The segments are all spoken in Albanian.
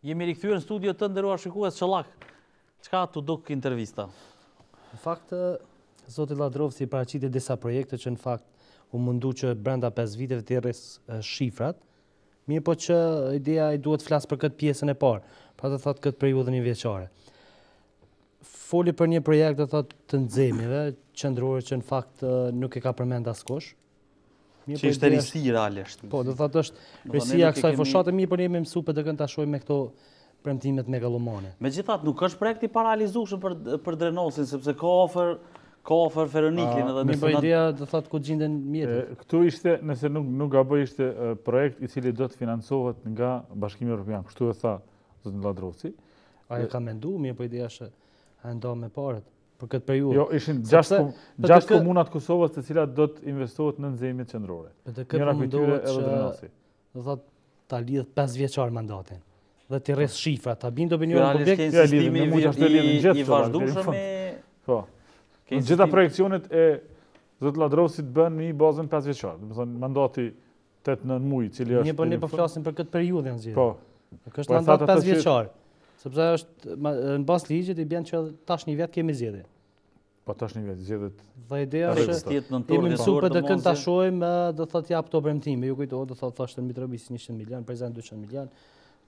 Jemi rikthyer në studio të nderuar shikues. Çollak, çka t'u duk intervista? Në fakt, zoti Lladrovci paraqiti disa projekte që në fakt u mundu që brenda 5 viteve t'i rris shifrat, mirëpo që ideja është duhet t'flasë për këtë pjesën e parë, pra do të thotë këtë periudhën njëvjeçare. Foli për një projekt do thotë të nxemjes qendrore që në fakt nuk e ka përmend askush. Një që ishte risi, realisht. Po, do thotë është risia e kësaj fushate, mirëpo ne jem mësu për të thënë ashtu me këto premtimet megalomane. Megjithatë, nuk është projekt i parealizushëm për, për Drenasin, sepse ka afër, ka afër Ferronikelin edhe me bëjë ideja do thotë ku gjinden mjetet. Këtu ishte, nëse nuk, nuk gaboj, ishte projekt i cili do të financohet nga Bashkimi Europian, kështu e tha zoti Lladrovci, Ai e ka mendu, mirëpo ideja është a i ndan paret për këtë periudhë. Jo, ishin gjashtë komuna t'Kosovës të cilat do të investohet në nxemjet qëndrore. Dhe këtë prej tyre edhe Drenasi. Do thotë ta lidhë 5 vjeçar mandatin. Dhe t'i rris, po, shifra, ta bindë opinionin publik. Ja, lidhë, në mund të lidhë në gjithë. I vazhdushëm e... Po. Të gjitha projeksionet e zotit Lladrovcit bëhen në bazën 5 vjeçare. Domethënë, mandati 8-9 muaj, i cili është Ne po, ne po flasim për këtë periudhë janë zgjedhje. Po. Nuk është po, mandat 5 vjeçar. Sepse është në bazë t'ligjit i bjen që tash një vjet kemi zgjedhje. Po tash një vjet zgjedhjet. Dhe ideja është se ne jemi mësuar prapë do ta shohim, do thotë japin ato premtime, ju kujtohet, do thotë thoshte Mitrovicë 100 milion, Prizren 200 milion.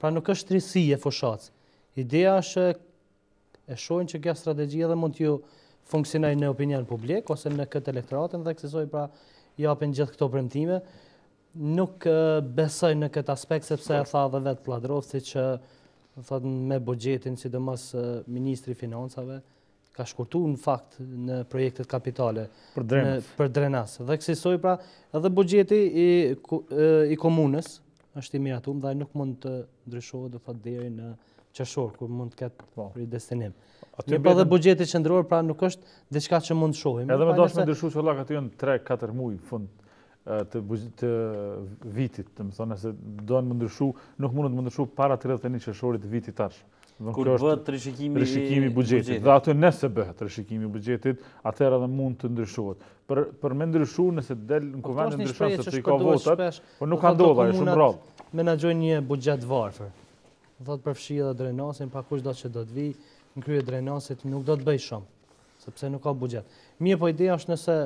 Pra nuk është risi e fushatës. Ideja është E shohin që kjo strategji edhe mund t'ju funksionojë në opinion publik, ose në këtë elektoratin dhe kësisoj pra japin gjithë këto premtime. Nuk besoj në këtë aspekt, sepse e tha edhe vetë Lladrovci që thotë, me buxhetin, sidomos Ministri i Financave, ka shkurtu në fakt në projektet kapitale. Për Drenas. Për Drenas. Dhe kësisoj pra edhe buxheti i komunës, është i miratum dhe nuk mund të ndryshohet do thotë deri në projektet qershor, kur mund të ketë, po, ridestinim. Mirëpo edhe buxheti qëndror, pra nuk është diçka që mund të shohim. Edhe me dashë me ndryshu Çollak, ato janë 3-4 muj në fund të, të vitit, domethënë, nëse don me ndryshu, nuk mundet me ndryshu para 31 qershorit të vitit tash. Dhe kur bëhet rishikimi, rishikimi i buxhetit. Dhe aty nëse bëhet rishikimi i buxhetit, atëherë edhe mund të ndryshohet. Për, për me ndryshu, nëse del në po, kuvendin ndryshon se i ka votat, po nuk ka ndodh a shumë rrallë. Menaxhon një buxhet t'varfër. Do të përfshijë edhe Drenasin, pra kushdo që do të vijë, në krye Drenasit nuk do të bëjë shumë, sepse nuk ka buxhet. Mirëpo ideja është nëse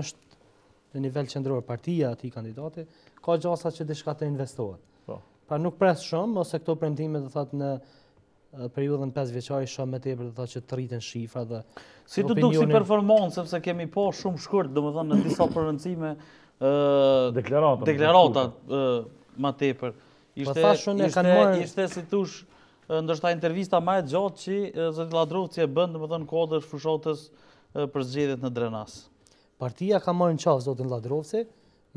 është në nivel qendror partia atij kandidati, ka gjasa që diçka të investohet. Po. Pra nuk pres shumë, ose këto premtime do të thotë në periudhën 5 vjeçare shumë më tepër do të thotë që të rriten shifra dhe... Si të duket si performancë, sepse kemi po shumë shkurt, domethënë në disa përëndësime... Deklarata. Deklarata, ma tepër. Ishte, ishte, ishte si të thush, ndoshta intervista ma e gjatë që zoti Lladrovci e bën, domethënë gjatë fushatës për zgjedhjet në Drenas. Partia ka marrë në qafë zotin Lladrovci,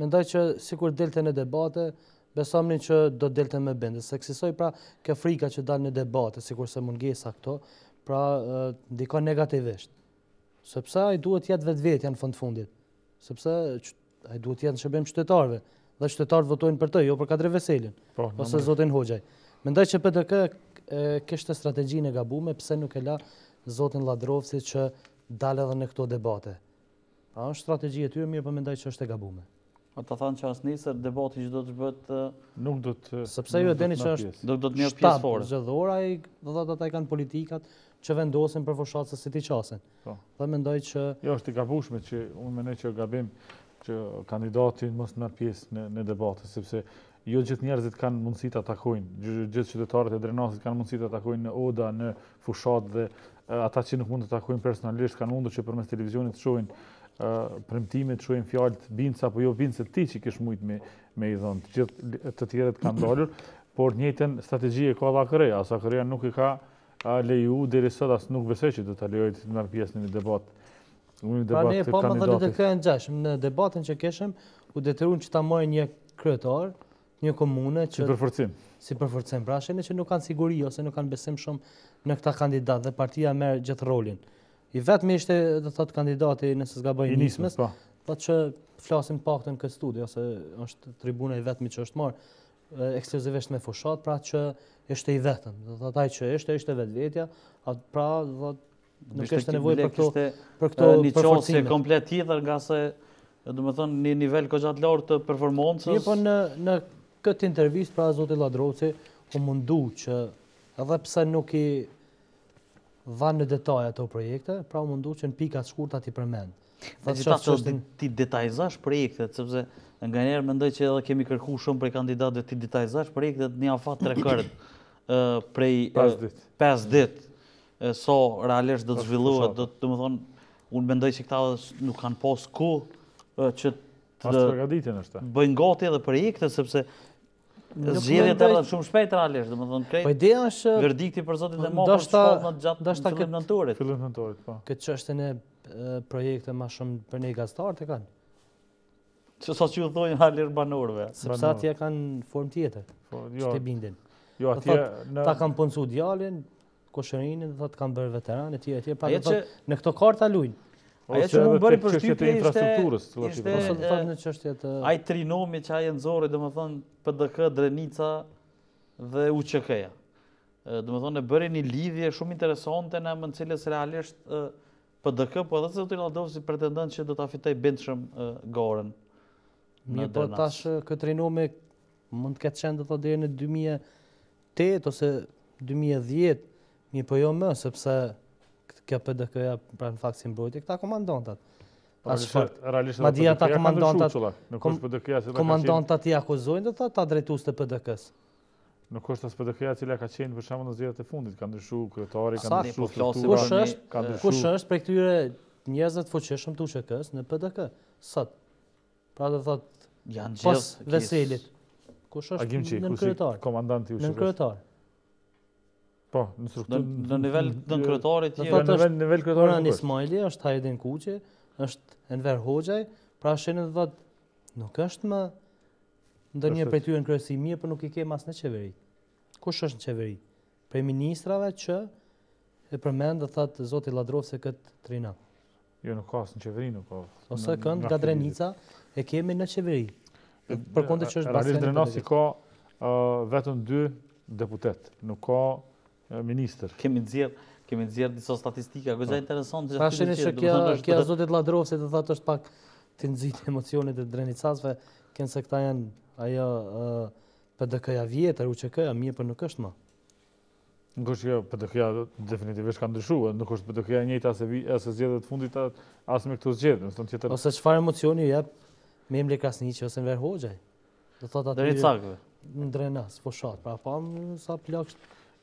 mendoj që sikur delte në debate, besomni që do të delte më bindës. Se kësisoj pra, kjo frika që të dalë në debate, sikurse mungesa këto, pra ndikon negativisht. Sepse ai duhet të jetë vetvetja në fund fundit. Sepse Ai duhet të jetë në shërbim qytetarëve. Dhe qytetarët votojnë për të, jo për Kadri Veselin, po, ose zotin Hoxhaj. Mendoj që PDK kishte strategjinë e gabume, pse nuk e la zotin Lladrovci që të dalë edhe në këto debate. A është strategji e tyre, mirëpo mendoj që është e gabume. Po të thanë që asnjë nesër, debati që do të shbët... Nuk do të... Sepse ju e dini që është... Do të një pjesë fore. Shtatë gjithë dhora, dhe dhe ata i kanë politikat që vendosin për fushatë si t'i qasen. Po. Dhe mendoj që... Jo, është e gabueshme që unë mendoj që gabim që kandidati mos të marrë pjesë në debate, sepse jo gjithë njerëzit kanë mundësi ta takojnë, gjithë qytetarët e Drenasit kanë mundësi ta takojnë në oda, në fushatë dhe ata që nuk mund ta takojnë personalisht kanë mundur që përmes televizionit të shojnë premtimet, të shojnë fjalët bindëse apo jo bindëse të tij që kish mujt me, me i dhënë, gjithë të tjerët kanë dalur, por të njëjtën strategji e ka dhe AKR-ja, as AKR-ja nuk e ka leju, deri sot as nuk besoj që do ta lejojë të marrë pjesë në një debat. Unë një debat të kandidatit. Pra ne pamë dhe të ngjashme. Në debatin që kishim, u detyrun që ta marrë një kryetar, një komune që... Si përforcim. Si përforcim. Pra shohim që nuk kanë siguri ose nuk kanë besim shumë në këta kandidatë dhe partia merr gjithë rolin. I vetmi ishte, do të thotë kandidati, nëse s'gaboj i Nismës, po. thot që flasim paktën në këtë studio, ose është tribunë i vetmi që është marrë. ekskluzivisht me fushatë, pra që ishte i vetëm. Do të thotë ai që ishte, ishte vetvetja, pra do të thotë nuk ishte nevojë për këto përforcime. Një çështje komplet tjetër ngase domethënë një nivel goxha të lartë të performancës. Jo, po në këtë intervistë pra zoti Lladrovci u mundu që edhe pse nuk i dha në detaje ato projekte, pra u mundu që në pika të shkurta t'i përmend. Megjithatë ti t'i detajizosh projektet, sepse nganjëherë mendoj që edhe kemi kërku shumë prej kandidatëve t'i detajizojnë projektet në afat rekord prej 5 ditë sa realisht do të zhvillohet, domethënë, unë mendoj që këta nuk kanë pas kur që të bëjnë gati edhe projektet, sepse Zgjedhjet erdhën shumë shpejt realisht, domethënë krejt. Po ideja është verdikti për zotin Dhe po mund të shpallet gjatë ndoshta këtij nëntorit. Fillim nëntorit, po. Këtë çështjen e projekteve më shumë për ne gazetarët e kanë. Se sa që ju hyjnë në hall banorëve. Sepse atje kanë formë tjetër. Po, jo. Që bindin. Jo, atje... Ta kanë punësu djalin, kushërinin, ta kanë bërë veteran e tjera e tjera, pra do të thotë në këto karta luajnë. Ajo që më bëri përshtypje te infrastruktura, ishte, ishte, ose do thotë në çështje te ai trinomi që ai nxori, domethënë PDK, Drenica dhe UÇK-ja. Domethënë e bëri një lidhje shumë interesante në emër të cilës realisht PDK, po edhe zoti Lladrovci pretendon se do ta fitojë bindshëm garën. Mirëpo tash ky trinomi mund të ketë qenë do të thotë deri në 2000 tetë ose dy mijë e dhjetë, mirëpo jo më, sepse kjo PDK-ja pra në fakt s'i mbrojti, këta komandantat. Po, Është fakt. Realisht edhe PDK-ja ka ndryshuar shumë. Nuk është PDK-ja, këta komandantat i akuzojnë edhe këta drejtues të PDK-s. Nuk është as PDK-ja e cila ka qenë për shembull në zgjedhjet e fundit, ka ndryshu kryetari, ka ndryshu po struktura, kush është, kush është prej këtyre njerëzve të fuqishëm të UÇK-s në PDK sot? Pra do thotë pos Veselit. Kush është Agim Çeku, si komandanti ushtaror? Në kryetar. Po, në strukturë në nivel të kryetarit ti në nivel në nivel kryetarit. Uran Ismaili është Hajdin Kuçi, është Enver Hoxhaj, pra asnjëri do thotë nuk është më ndonjë prej tyre në kryesi mirëpo nuk i kemi as në qeveri. Kush është në qeveri? Prej ministrave që e përmend do thotë zoti Lladrovci kët trinom. Jo nuk ka në qeveri nuk ka. Ose kënd nga Drenica e kemi në qeveri. Përkundër që është bastion. Drenica ka vetëm dy deputetë, nuk ka ministër. Kemi nxjerr kemi nxjerr disa statistika, gjë po. interesante pra thashë se kjo kjo e zotit Lladrovci do të thotë është pak të nxitë emocionet e Drenicasve, kinse këta janë ajo PDK-ja e vjetër, UÇK-ja, mirëpo nuk është më. Nuk është kjo PDK-ja definitivisht ka ndryshu, nuk është PDK-ja e njëjta as me zgjedhjet e fundit as me këto zgjedhje, do të thotë tjetër. Ose çfarë emocioni ju jep Memli Krasniqi ose Enver Hoxhaj? Do thotë aty. Drenicakëve. Në Drenas, po shat, pra pa sa plaksh.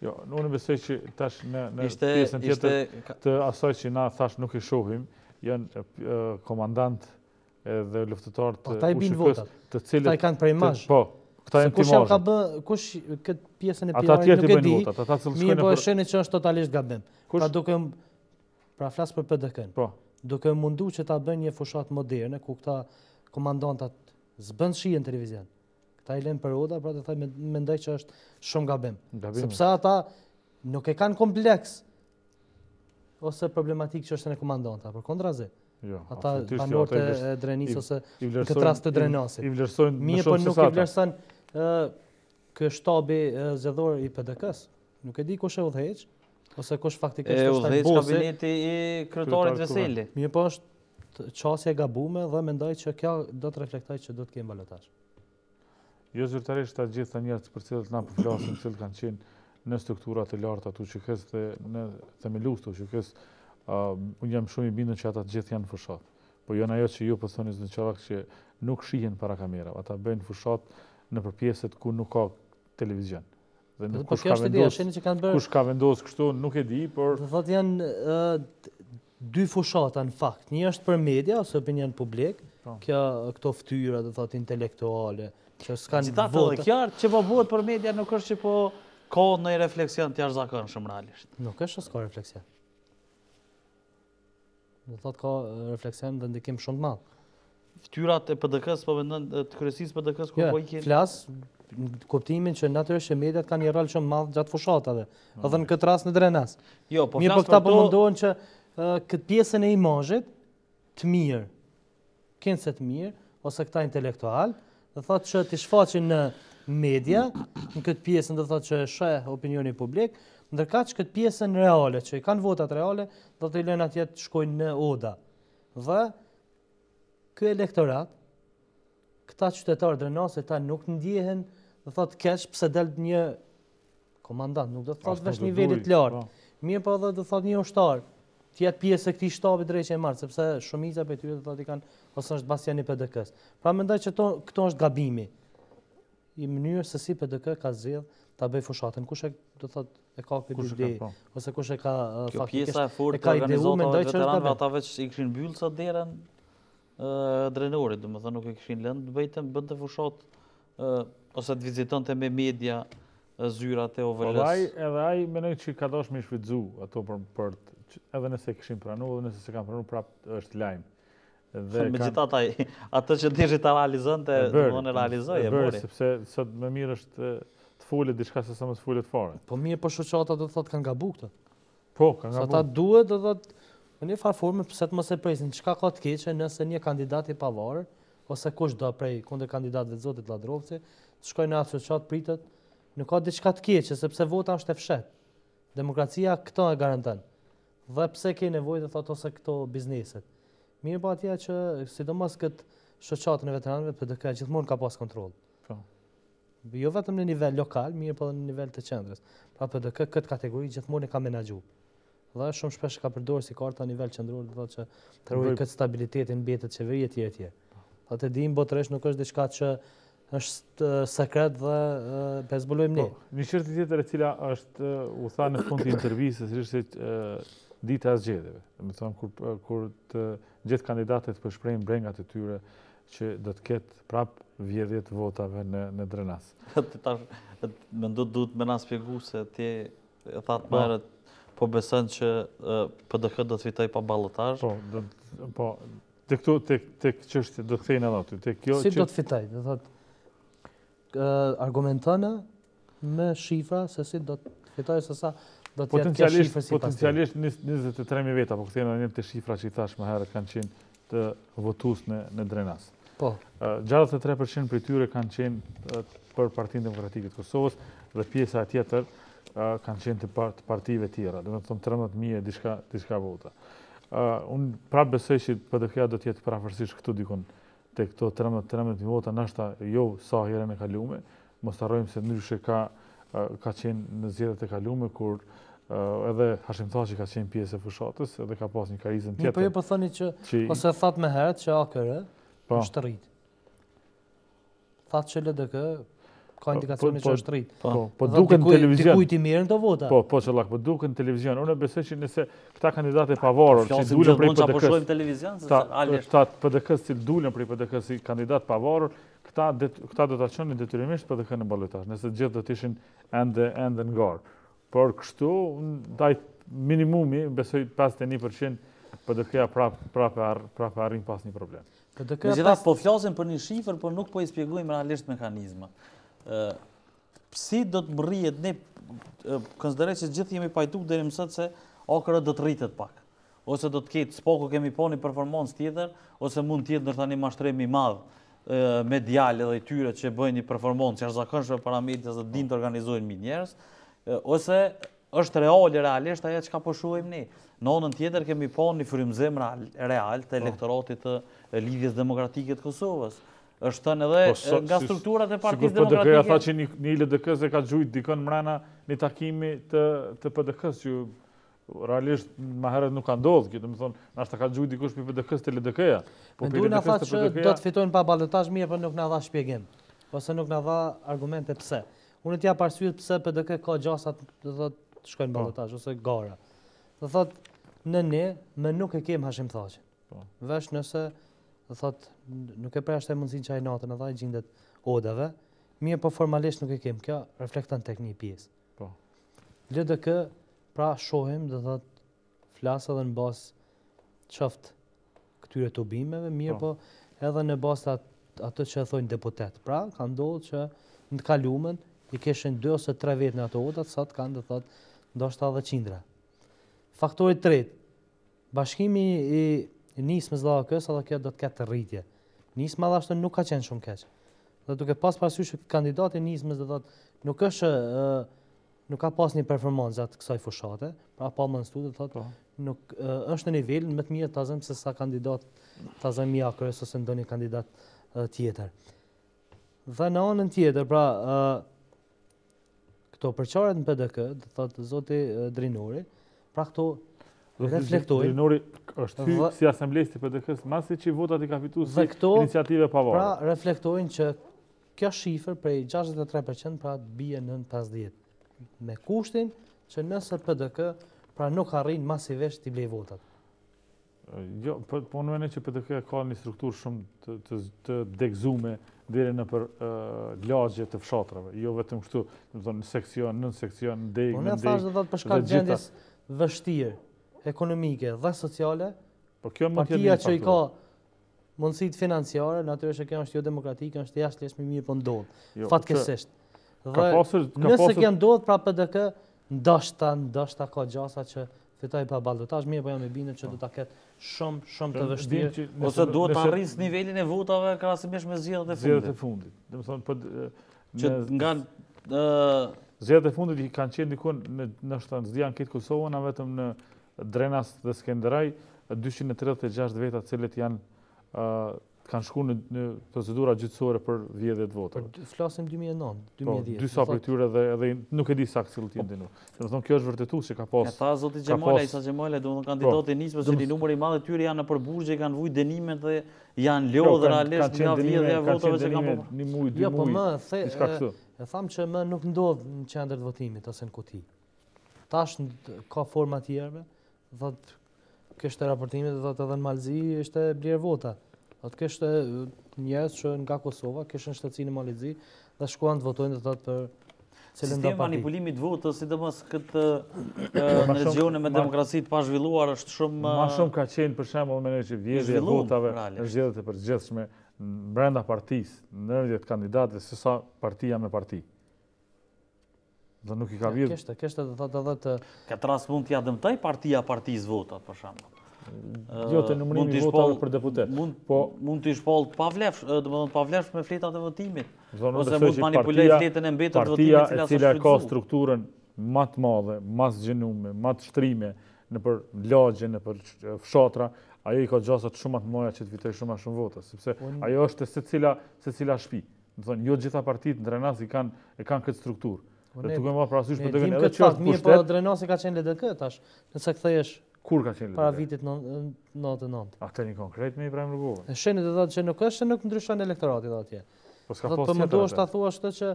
Jo, unë besoj që tash në në pjesën tjetër të asaj që na tash nuk i shohim, janë komandantë edhe luftëtarë të UÇK-së. Po, ata i binë votat, të cilët, ata i kanë prej mashë. Po, këta janë imazh. Kush ka bë, kush këtë pjesën e PR-it, nuk e di, po e vlerësoj që është totalisht gabim. Kush? Pra duke më, pra flasë për PDK-në. Po. Duke u mundu që ta bëjnë një fushatë moderne, ku këta komandantat s'bën me u shi në televizion. Këta i lenë për oda, pra unë mendoj që është shumë gabim. Gabim. Sepse ata nuk e kanë kompleks, ose problematik që është në komandanta, përkundrazi. Jo, ata banorët e Drenicës ose në këtë rast të Drenasit. I vlerësojnë më shumë po se sa. Mirë, por nuk i vlerëson ë ky shtabi zgjedhor i PDK-s. Nuk e di kush e udhëheq ose kush faktikisht është ai bosi. E udhëheq kabineti i kryetarit Veseli. Mirë, po është qasje e gabume dhe mendoj që kjo do të reflektojë që do të kemi balotazh. Jo zyrtarisht të gjithë ata njerëzit për të cilët ne po flasim, të cilët kanë qenë në struktura të larta të UÇK-së edhe themelues të UÇK-së, unë jam shumë i bindur që ata të gjithë janë n'fushatë. Po janë, ajo që ju po thoni z. Çollak që nuk shihen para kamerave, ata bëjnë fushatë nëpër pjesët ku nuk ka televizion. Dhe nuk kush ka vendos, kush ka vendos kështu, nuk e di, por... Do të thotë janë dy fushata në fakt. Një është për media, ose opinion publik, po. kjo këto ftyra, do të thotë intelektuale, që s'kanë votë. Gjithë e qartë, që po bëhet për media, nuk është që po ka ndonjë refleksion të jashtëzakonshëm realisht. Nuk është që s'ka refleksion. Do thotë ka refleksion dhe ndikim shumë të madh. Fytyrat e PDK-s po vendojnë të kryesisë së PDK-s ku jo, po ikin. Flas në kuptimin që natyrisht që mediat kanë një rol shumë të madh gjatë fushatave. edhe në këtë rast në Drenas. Jo, po flas për këtë. Mirëpo këta po mundohen që këtë pjesën e imazhit të mirë kinse të mirë, ose këta intelektualë, do thotë që t'i shfaqin në media, në këtë pjesën do thotë që sheh opinioni publik, ndërkaq këtë pjesën reale, që i kanë votat reale, do t'i lënë atje të shkojnë në oda. Dhe, ky elektorat, këta qytetarë të Drenasit, ata nuk ndjehen, do thotë keq, pse del një Komandant, nuk do të thotë veç i nivelit të lartë. Po. Mirëpo edhe do të thotë një ushtar, të jetë pjesë e këtij shtabi drejtë që e marrë, sepse shumica prej tyre do të thotë i kanë, ose është bastion i PDK-së. Pra mendoj që te, këtu është gabimi i mënyrës se si PDK ka zgjedh të bëjë fushatën. Kush e do të thotë e ka këtë kush ide, po. ose kush e ka faktikisht. Kjo pjesa e fortë e organizatave të veteranëve, ata veç i kishin mbyllë sa derën Drenorit, domethënë nuk e kishin lënë të bënte, bënte fushatë ose të vizitonte me media zyrat e OVL-së. Edhe ai, edhe ai mendoj që ka dashur me shfrytëzu ato për, për edhe nëse e kishin pranuar, edhe nëse s'e kanë pranuar prap është lajm. Dhe megjithatë ai, atë që deshi ta realizonte mund e realizoi, e bëri. Sepse sot më mirë është të folet diçka sesa mos të folet fare. Po mirë për po shoqata do të thotë kanë gabu këtë. Po, kanë gabu. Se ata duhet do të thotë në një farë formë pse të mos e presin çka ka të keqe nëse një kandidat i pavarur ose kushdo prej kundërkandidatëve të zotit Lladrovci, të shkojë n'shoqatë pritet, nuk ka diçka të keqe sepse vota është e fshehtë. Demokracia këtë e garanton. Dhe pse ke nevojë të thotë ose këto bizneset. Mirëpo ajo që sidomos këtë shoqatën e veteranëve PDK gjithmonë ka pas kontroll. Po. Jo vetëm në nivel lokal, mirëpo në nivel të qendrës. Pra PDK këtë kategori gjithmonë e ka menaxhuar. Dhe shumë shpesh e ka përdorë si karta në nivel qendror, do të thotë që të ruaj këtë stabilitetin mbi qeveri etj etj. Po e dimë botërisht nuk është diçka që është sekret dhe pe zbulojmë ne. Po, një çështje tjetër e cila është u tha në fund të intervistës ishte dita e zgjedhjeve. Domethënë kur kur të gjithë kandidatët po shprehin brengat e tyre që do të ketë prap vjedhje të votave në në Drenas. Ti tash mandej duhet me na shpjegu se ti E thatë më herët, po beson që PDK do të fitojë pa balotazh? Po, po, te këtu, te kjo çështje, do të kthehem edhe aty, te kjo që... Si do të fitojë, do të thotë, argumentona me shifra, se si do të fitojë, se sa do të jetë kjo shifra sipas të... Potencialisht, 23.000 veta, po kthehem edhe një te shifra që i thashë më herët, kanë qenë të votuesve në Drenas. Po. 63% prej tyre kanë qenë për partinë demokratike të Kosovës dhe pjesa tjetër kanë qenë të partive tjera, domethënë 13.000 diçka vota. Unë prapë besoj që PDK-a do të jetë përafërsisht këtu dikun te këto 13.000 vota, ndoshta jo sa herën e kalume, Mos harrojmë se ndryshe ka ka qenë në zgjedhjet e kaluara kur edhe Hashim Thaçi ka qenë pjesë e fushatës dhe ka pas një karizmë tjetër. Po ju po thoni që ose thatë më herët që AKR po. është rrit. Thatë që LDK ka po, indikacione po, që është rrit. Po, po, po duken në televizion. Dikujt i mirren vota. Po, po që lak, po duken në televizion. Unë besoj që nëse këta kandidatë të pavarur që dulën prej PDK. Flasim televizion, se Alesh. Të PDK-së që dulën prej PDK si kandidatë të pavarur, Këta, këta do ta çonin detyrimisht PDK-në në balotazh, nëse të gjithë do të ishin ende, ende në garë. Por kështu, ndaj minimumi, besoj 51% PDK-ja prapë prap, prap, arrin pa asnjë problem. Në gjitha, po flasim për një shifër, por nuk po i shpjegojmë realisht mekanizmat. Si do të mrrihet ne konsideroj që gjithë jemi pajtuar deri më sot se AKR-ja do të rritet pak. Ose do të ketë se po ku kemi po një performancë tjetër, ose mund të jetë ndoshta një mashtrim i madh medial edhe i tyre që bëjnë një performancë jashtëzakonshme para medias dhe dinë të organizojnë mirë njerëz, ose Është reale realisht ajo çka po shohim ne. Në anën tjetër kemi pa një frymëzim real të po. elektoratit të Lidhjes Demokratike të Kosovës. Është thënë edhe po, nga strukturat e Partisë Demokratike. Sikur PDK-ja tha që një LDK-s e ka gjujt dikën mrena një takimi të të PDK-s që realisht më herët nuk ka ndodhur, që do me thonë, nashta ka gjujt dikush për PDK-s të LDK-ja. Po për LDK-s të PDK-ja. Do të fitojnë pa balotazh, mirëpo nuk na dha shpjegim ose nuk na dha argumente pse. Unë t'i jap arsyet pse PDK ka gjasa do thot të shkojnë po. balotazh ose gara. Do thot një, ne më nuk e kem Hashim Thaçin. Po. Veç nëse do thot nuk e përjashtoj mundësinë që ai natën edhe ai gjindet odave, mirëpo formalisht nuk e kem. Kjo reflekton tek një pjesë. Po. LDK pra shohim do thot flas edhe në bazë qoftë këtyre tubimeve, mirëpo, po edhe në bazë atë që e thojnë deputetët. Pra, ka ndodhë që në të kalumen i kishin 2 ose 3 vetë në ato odat, sot kanë do thot, ndoshta edhe qindra. Faktori i tretë, bashkimi i Nismës dhe AAK-së, edhe kjo do të ketë rritje. Nisma edhe ashtu nuk ka qenë shumë keq. Dhe duke pas parasysh që kandidati i Nismës nuk është Nuk ka pas një performancë gjatë kësaj fushate, pra pamë në studio, do thotë, po. nuk është në nivelin më të mirë ta zëmë sesa kandidati ta zëmë i AKR-së ose ndonjë kandidat tjetër. Dhe në anën tjetër, pra, këto përçarjet në PDK, do thotë zoti Drenori, pra këto reflektojnë... Drenori është hy si asambleist i PDK-së, masi që votat i ka fitu si iniciativë e pavarur. Pra, reflektojnë që Kjo shifër prej gjashtëdhjetë e tre për qind pra të bie nën pesëdhjetë, me kushtin që nëse PDK pra nuk arrin masivisht t'i blejë votat. Jo, po, po unë mendoj që PDK ka një strukturë shumë të të, të degëzume deri nëpër lagje të fshatrave, jo vetëm kështu, do me thonë seksion, nënseksion, degë, po, nëndegë. Unë thashë do të thotë për shkak gjendjes vështirë ekonomike dhe sociale, po kjo mund të partia që i ka Mundësitë financiare, natyrisht që kjo është jo demokratike, është jashtëligjshme mirëpo po ndodh, jo, fatkesisht. Dhe nëse kjo ndodhë pra PDK, ndoshta, ndoshta ka gjasa që të fitojë pa balotazh, mirëpo jam i bindur që do ta ketë shumë, shumë të vështirë. Ose duhet të arris nivelin e votave krahasimisht me zgjedhjet e fundit. Zgjedhjet e fundit. Do me thonë, për... Po që nga... Zgjedhjet e fundit kanë qenë dikun në nështëtan, s'di a në krejt Kosovën, a vetëm në Drenas dhe Skenderaj, dyqind e tridhjetë e gjashtë veta të cilët janë kanë shku në, në procedura gjyqësore për vjedhje të votave. Po, flasim 2009, 2010. Po, disa prej tyre dhe edhe nuk e di sa cilët janë dënu. Do me thonë, kjo është vërtetu që ka pas... E tha zoti Xhemajlaj, Isa Xhemajlaj, do me thonë kandidati po, i Nismës, se një numër i madh i tyre janë nëpër burgje, i kanë vujt dënimet dhe janë liru dhe realisht nga vjedhja e votave që kanë bërë. Një muj, dy muj, diçka kështu. E thamë që më nuk ndodh në qendër të votimit, ose në kuti. Tash ka forma tjera, domethënë kishte raportime domethënë edhe në Mal të Zi ishte blerë vota. Domethënë kishte njerëz që nga Kosova, kishin nënshtetësi në Mal të Zi dhe shkuan të votojnë domethënë për cilëndo parti. manipulimit votës, sidomos këtu në regjion me demokraci të pazhvilluar është shumë... Ma shumë ka qenë për shembull fenomen vjedhja e votave në zgjedhjet e përgjithshme brenda partisë, ndërmjet kandidatëve, sesa partia me parti. Dhe nuk i ka vjedhë. Kështu, kështu edhe te edhe te... Këtë rast mund t'ia dëmtojë partia partisë votat, për shembull. Jo te numërimi i votave për deputet. Po- mund t'i shpallë pavlefshme, domethënë pavlefshme fletat e votimit. Ose mund të manipulojë fletën e mbetë të votimit. Partia e cila ka strukturën ma të madhe, ma të zgjanume, ma të shtrime, nëpër lagje, nëpër fshatra, ajo i ka gjasat shumë ma të mëdha që të fitojë shumë ma shumë vota. Sepse ajo është secila shpi. Domethënë, jo gjitha partitë në Drenas i kanë, e kanë këtë strukturë. Po duhet të kemi marrë parasysh PDK-në edhe çfarë pushteti. Mirëpo Drenasi ka qenë LDK, tash, nëse kthehesh Kur ka qenë para vitit 99. Atëherë konkret me Ibrahim Rugovën. E shihni, do të thotë që nuk është se nuk ndryshon elektorati atje. Po s'ka pas tjetër. Po më duhet ta thuash këtë që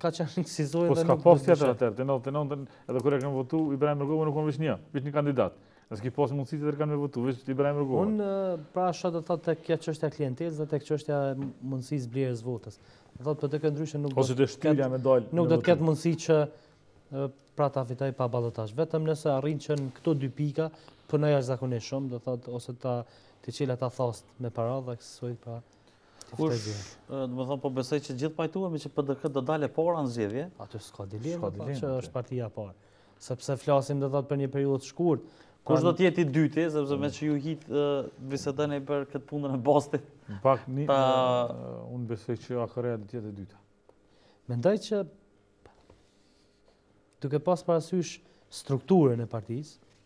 ka qenë si zojë po dhe nuk. Po s'ka pas tjetër atë. Në 99 edhe kur e kanë votu Ibrahim Rugovën uk ka kanë veç një, veç një kandidat. Nëse s'ki pas mundësi tjetërkan me votu, veç Ibrahim Rugovën. Unë prapë, do të thotë, te kjo çështja e klientelës dhe te kjo çështja e mundësisë blerjes votës. Do të thotë PDK ndryshe nuk do të ketë mundësi që prapë ta fitojë pa balotazh. Vetëm nëse arrin që në këto dy pika punon jashtëzakonisht shumë, do të thotë ose t'i çelë ata thasët me para dhe kësisoj prapë t'i fitojë zgjedhjet. Domethënë po besoj që gjithë pajtohemi që PDK do dalë e para në zgjedhje. Aty s'ka dilemë, që është partia e parë. Sepse flasim do të thotë për një periudhë të shkurtë. Kush do të jetë i dyti, sepse meqë ju hyt bisedës edhe për këtë punën e bastit. Po, eh, unë besoj që AKR-ja do të jetë e dyta. Mendoj që duke pas parasysh strukturën e partisë,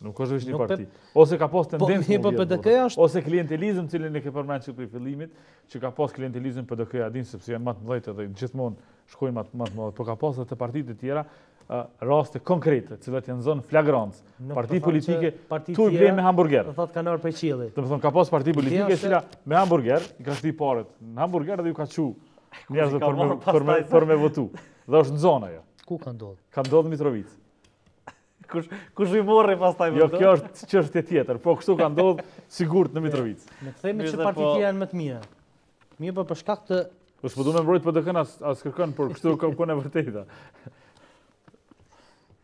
Nuk është veç një parti. Ose ka pas po, tendencë të po vjedhë vota. Ose klientelizëm cilin e ke përmendë që prej fillimit, që ka pas klientelizëm PDK-ja, e din, sepse janë ma të mëdhenjtë dhe gjithmonë shkojnë me ma të mëdhenjtë. Po ka pas edhe te partitë e tjera, raste konkrete, cilat janë zanë flagrancë. Parti politike, tu i ble me hamburger. Do të thotë kanë ra prej qielli. Domethënë, ka pas parti politike, cila me hamburger, i ka shti paret, në hamburger dhe ju ka çu njerëzve për me votu. Dhe është zanë ajo. Ku ka ndodhë? Ka ndodhë Mitrovicë. Kush kush i mori pastaj Jo, kjo është çështje tjetër, po kështu ka ndodhur sigurt në Mitrovicë. Ne themi se partitë po- janë më të mira. Mirëpo për shkak të Po s'po du me mbrojt PDK-n as as kërkan, por kështu ka kanë e vërteta.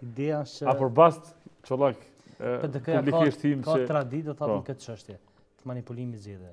Ideja është se A për bast çollak publikisht them se ka traditë do të thotë po. këtë çështje të manipulimit zgjedhjeve.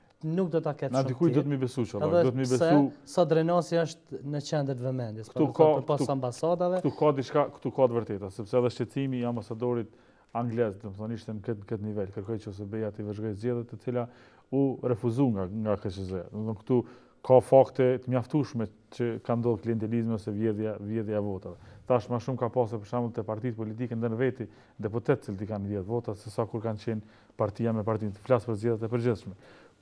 nuk do ta ketë shumë. Dikush do të më besojë që do të më besojë. Sa Drenosi është në qendër të vëmendjes, po ka pas ambasadave. Këtu ka diçka, këtu ka të vërteta, sepse edhe shqetësimi i ambasadorit anglez, domethënë ishte në këtë këtë nivel, kërkoi që OSBE-ja t'i vëzhgojë zgjedhjet e cila u refuzu nga nga KQZ. Domethënë këtu ka fakte të mjaftueshme që ka ndodhur klientelizmi ose vjedhja vjedhja e votave. Tash më shumë ka pasur për shembull te partitë politike ndër veti deputetët që i kanë vjedh vota se sa kur kanë qenë Partia me partinë, flas për zgjedhjet e përgjithshme.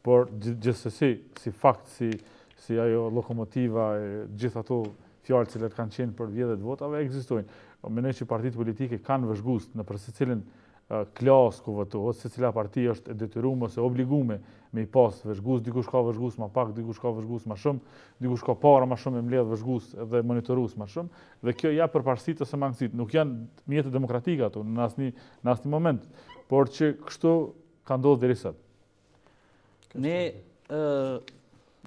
Por gjithsesi, si fakt, si si ajo lokomotiva e gjithë ato fjalë që kanë qenë për vjedhjet e votave ekzistojnë. Mendoj që partitë politike kanë vëzhgusit nëpër secilën klasë ku votohet, secila parti është e detyruar ose obliguar me i pas vëzhgus, dikush ka vëzhgus ma pak, dikush ka vëzhgus ma shumë, dikush ka para ma shumë e mbledh vëzhgus dhe monitorues ma shumë, dhe kjo jep përparësitë ose mangësitë. Nuk janë mjete demokratike ato, në asnjë Në asnjë moment, por që kështu ka ndodh deri sot. Ne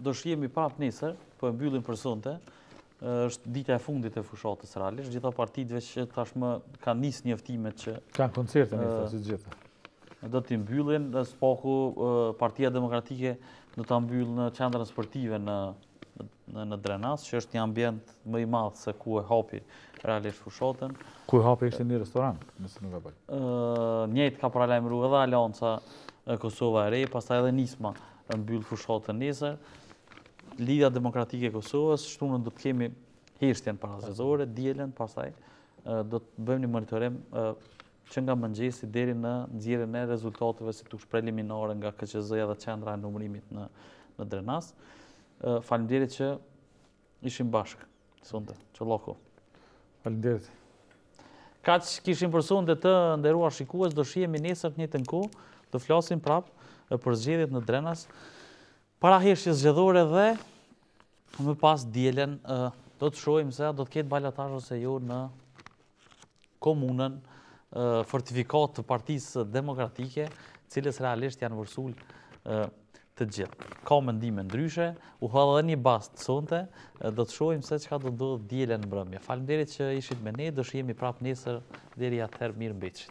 do shihemi prap nesër, po e mbyllim për sonte. Është dita e fundit e fushatës realisht, gjitha partitë veç që tashmë kanë nis njoftimet që kanë koncerte nesër si gjithë. Do t'i mbyllin, s'paku Partia Demokratike do ta mbyll në qendrën sportive në në Drenas, që është një ambient më i madh se ku e hapi realisht fushatën. Ku e hapi ishte një restoran, nëse nuk gaboj? Njëjtë ka paralajmëru edhe Aleanca Kosova e Re, pastaj edhe Nisma e mbyll fushatën nesër, Lidhja Demokratike e Kosovës, shtunën do të kemi heshtjen parazgjedhore, dielën, pastaj do të bëjmë një monitorim që nga mëngjesi deri në nxjerrjen e rezultateve si t'thush preliminare nga KQZ-ja dhe Qendra e Numërimit në në Drenas. Faleminderit që ishim bashkë sonte. Çollaku. Faleminderit. Kaq kishim për sonte të nderuar shikues, do shihemi nesër në njëjtën kohë, do flasim prap për zgjedhjet në Drenas para heshtjes zgjedhore dhe më pas dielën do të shohim se do të ketë balotazh ose jo në komunën fortifikatë të partisë demokratike, cilës realisht janë vërsul të gjithë. Ka mendime ndryshe, u hodh edhe një bast sonte, do të shohim se çka do të ndodhë dielën në mbrëmje. Faleminderit që ishit me ne, do shihemi prapë nesër, deri atëherë mirë mbetshi.